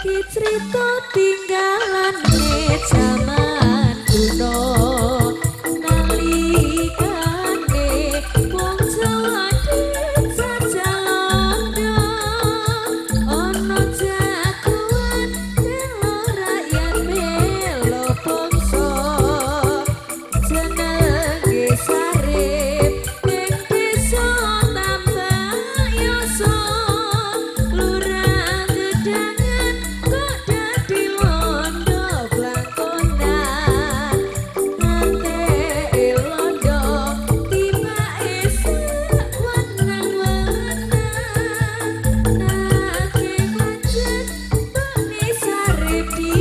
Kicrito tinggalan tinggalane jaman pretty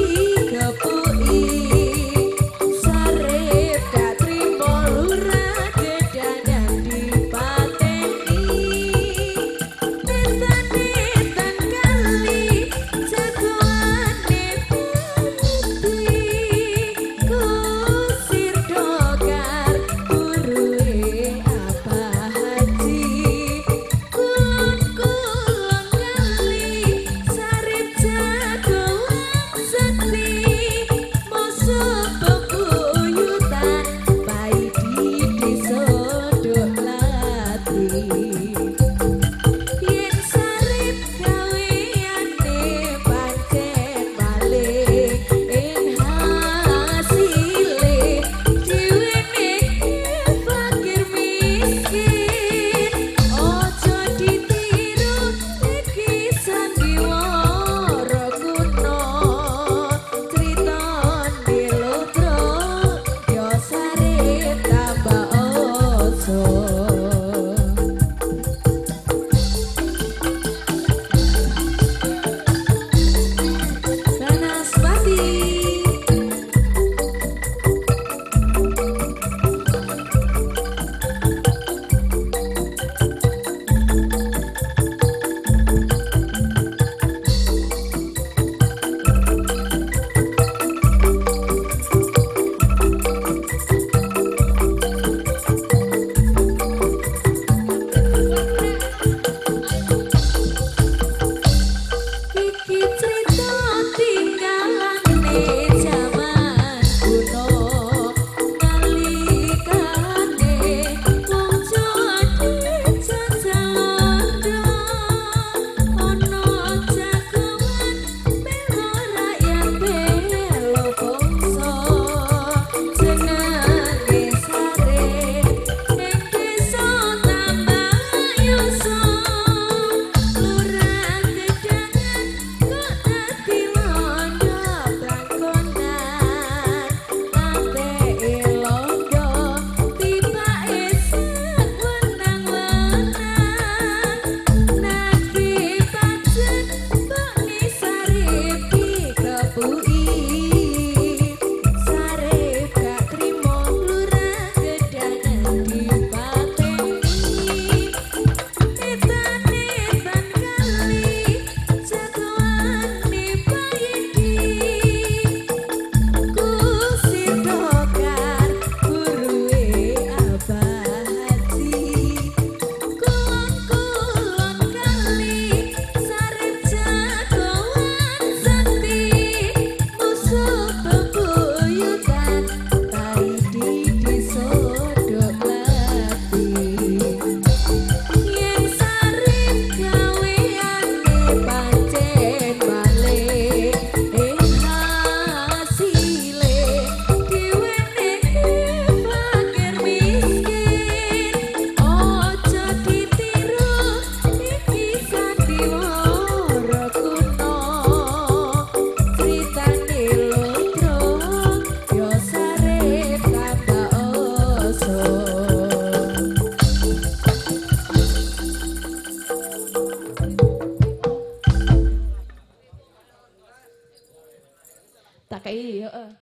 Iya.